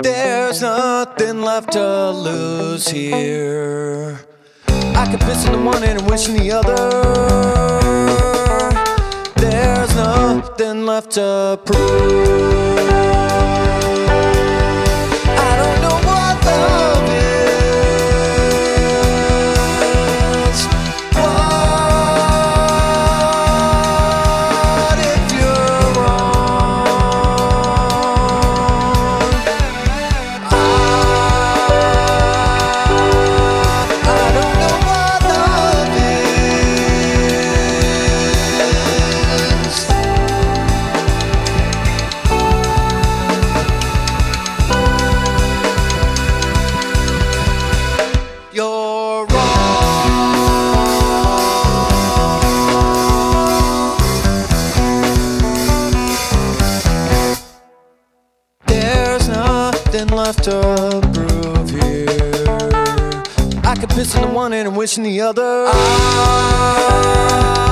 There's nothing left to lose here. I could piss in the morning and wish in the other. There's nothing left to prove. Nothing left to prove here. I could piss in the one end and wish in the other. I, know